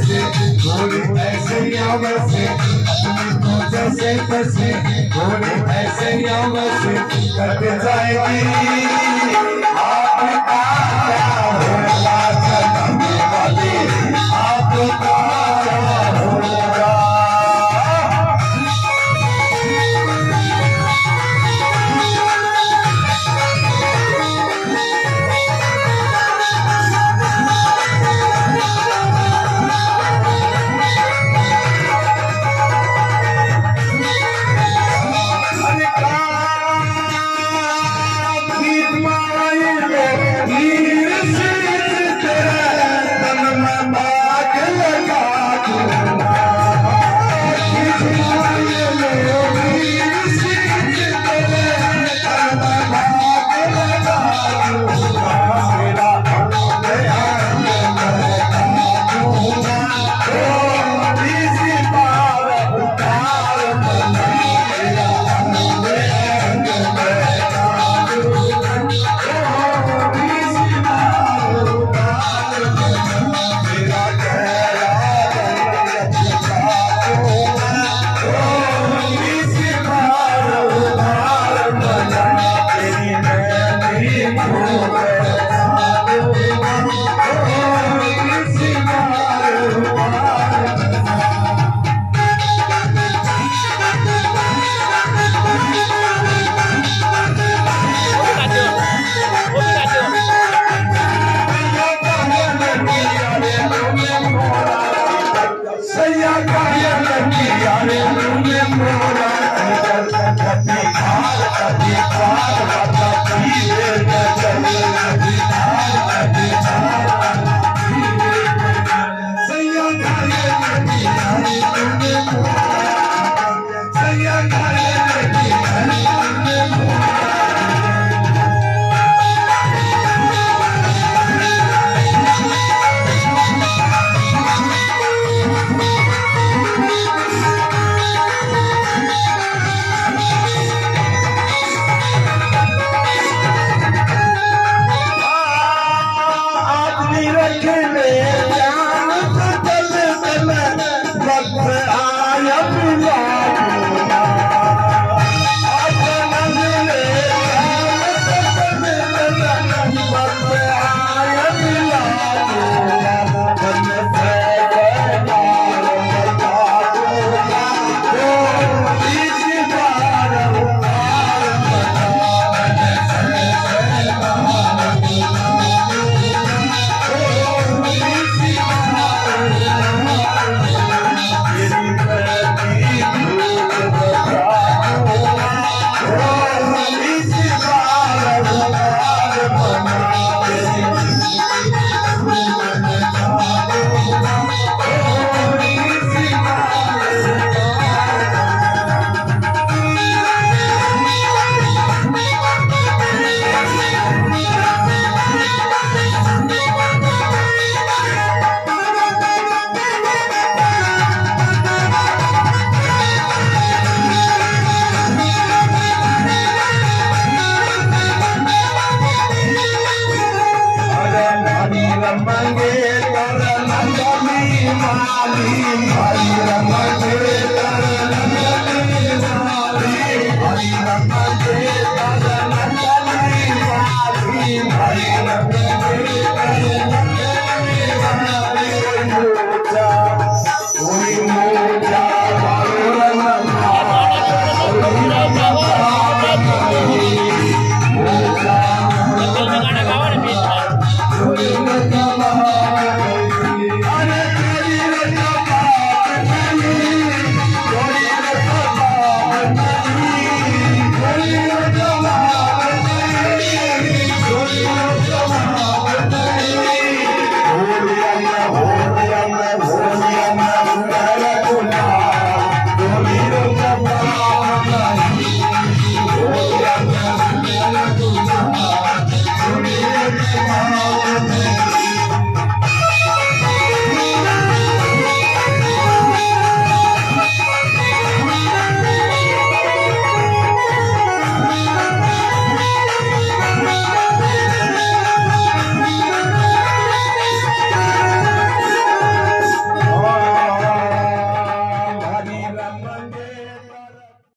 जैसे गोरे ऐसे या अपने तो जैसे तैसे गोरे ऐसे या बसे कट जाएगी आपका ayam